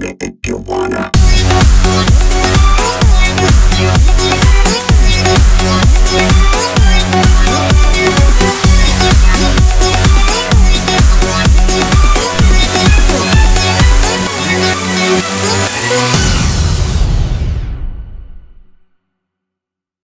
you think you wanna.